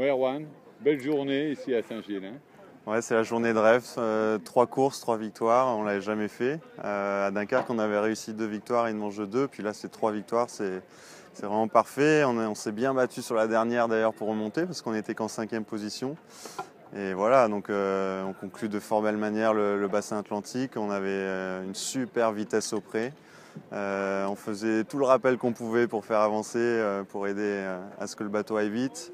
Ouais, Erwan, belle journée ici à Saint-Gilles. hein. Ouais, c'est la journée de rêve. euh, trois courses, trois victoires. On l'avait jamais fait. Euh, à Dunkerque, on avait réussi deux victoires et une manche de deux. Puis là, c'est trois victoires. C'est vraiment parfait. On, est- on s'est bien battu sur la dernière d'ailleurs pour remonter parce qu'on n'était qu'en cinquième position. Et voilà, donc euh, on conclut de fort belle manière le, bassin atlantique. On avait une super vitesse au pré. On faisait tout le rappel qu'on pouvait pour faire avancer, pour aider à ce que le bateau aille vite.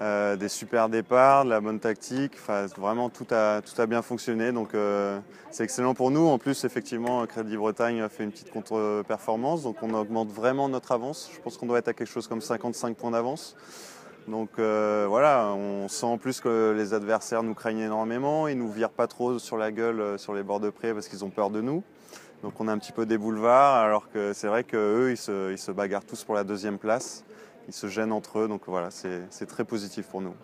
Euh, des super départs, de la bonne tactique. Vraiment, tout a, tout a bien fonctionné. Donc, euh, c'est excellent pour nous. En plus, effectivement, Crédit Bretagne a fait une petite contre-performance. Donc, on augmente vraiment notre avance. Je pense qu'on doit être à quelque chose comme 55 points d'avance. Donc, euh, voilà, on sent en plus que les adversaires nous craignent énormément. Ils nous virent pas trop sur la gueule sur les bords de près parce qu'ils ont peur de nous. Donc, on a un petit peu des boulevards. Alors que c'est vrai qu'eux, ils se, ils se bagarrent tous pour la deuxième place ils se gênent entre eux. Donc voilà, c'est très positif pour nous.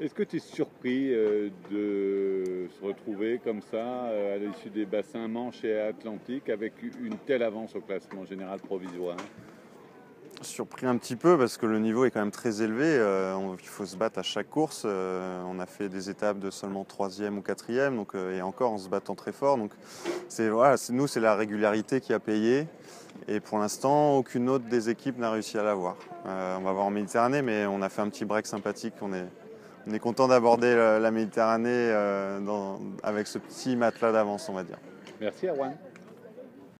Est-ce que tu es surpris euh, de se retrouver comme ça euh, à l'issue des bassins Manche et Atlantique avec une telle avance au classement général provisoire? Surpris un petit peu parce que le niveau est quand même très élevé. Euh, il faut se battre à chaque course. Euh, on a fait des étapes de seulement troisième ou quatrième, donc euh, et encore en se battant très fort. Donc c'est nous c'est la régularité qui a payé. Et pour l'instant, aucune autre des équipes n'a réussi à l'avoir. On va voir en Méditerranée, mais on a fait un petit break sympathique. On est, on est content d'aborder la, Méditerranée avec ce petit matelas d'avance, on va dire. Merci Erwan.